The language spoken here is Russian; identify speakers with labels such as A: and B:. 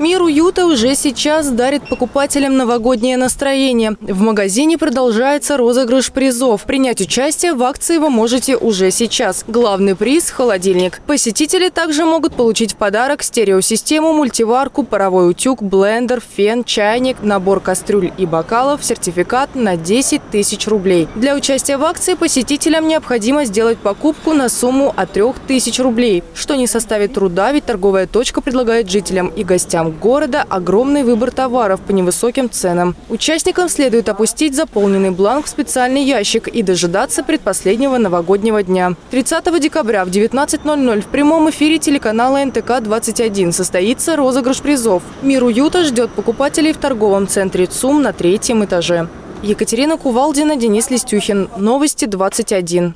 A: Мир уюта уже сейчас дарит покупателям новогоднее настроение. В магазине продолжается розыгрыш призов. Принять участие в акции вы можете уже сейчас. Главный приз – холодильник. Посетители также могут получить в подарок стереосистему, мультиварку, паровой утюг, блендер, фен, чайник, набор кастрюль и бокалов, сертификат на 10 тысяч рублей. Для участия в акции посетителям необходимо сделать покупку на сумму от 3 тысяч рублей, что не составит труда, ведь торговая точка предлагает жителям и гостям города огромный выбор товаров по невысоким ценам. Участникам следует опустить заполненный бланк в специальный ящик и дожидаться предпоследнего новогоднего дня. 30 декабря в 19.00 в прямом эфире телеканала НТК-21 состоится розыгрыш призов. Мир уюта ждет покупателей в торговом центре ЦУМ на третьем этаже. Екатерина Кувалдина, Денис Листюхин. Новости 21.